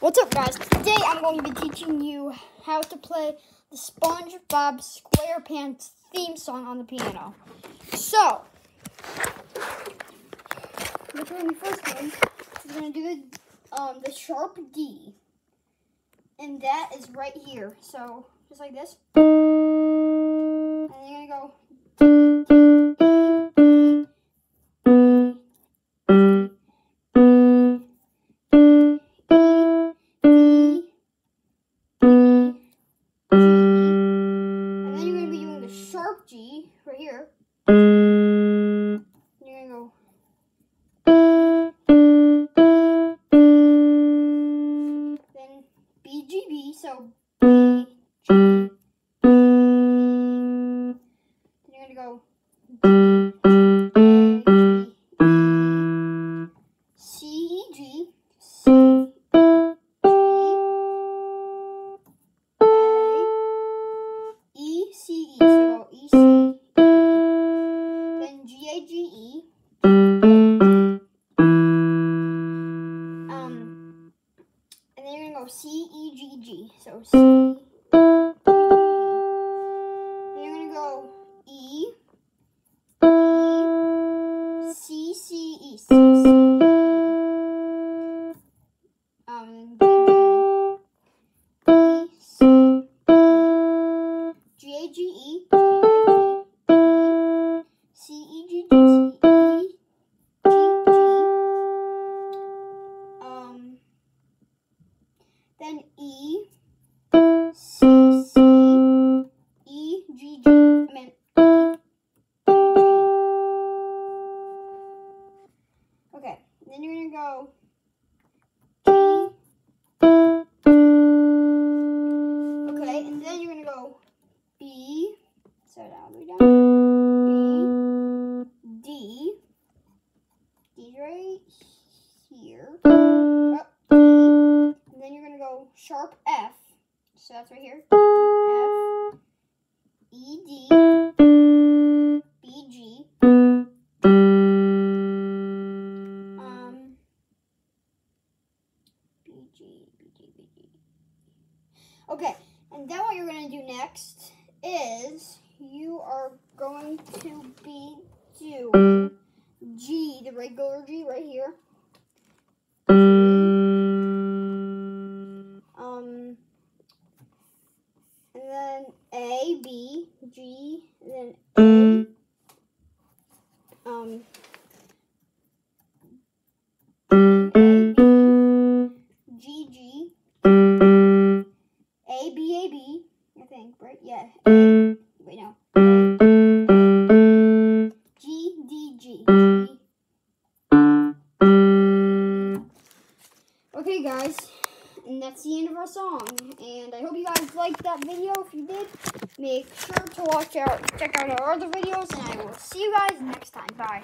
What's up guys? Today I'm going to be teaching you how to play the SpongeBob SquarePants theme song on the piano. So, which first one? We're going to do the, um, the sharp D. And that is right here. So, just like this. And you're going to go BGB, so B, G. Then you're gonna go C, E, G, So C. Then you're gonna go C, C, E, C, C, then you're gonna go. G Okay, and then you're gonna go B, so down, we down, B, D, D right here, up, D, and then you're gonna go sharp F, so that's right here, F, E, D, Okay, and then what you're gonna do next is you are going to be doing G, the regular G right here. Um, and then A, B, G, and then A, um, Yeah. Wait, no. G, D, G. G. Okay, guys, and that's the end of our song. And I hope you guys liked that video. If you did, make sure to watch out, check out our other videos, and I will see you guys next time. Bye.